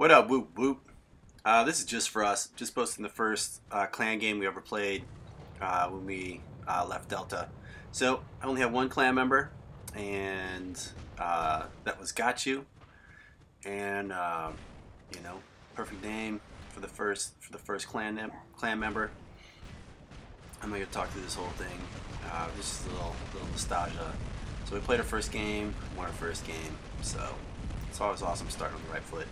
What up, whoop whoop? Uh, this is just for us, just posting the first uh, clan game we ever played uh, when we uh, left Delta. So I only have one clan member, and uh, that was Got'u, and uh, you know, perfect name for the first for the first clan clan member. I'm gonna talk through this whole thing. Uh, just a little little nostalgia. So we played our first game, won our first game. So it's always awesome starting on the right foot.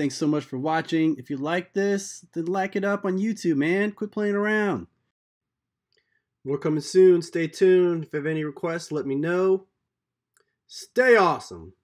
Thanks so much for watching. If you like this, then like it up on YouTube, man. Quit playing around. More coming soon. Stay tuned. If you have any requests, let me know. Stay awesome.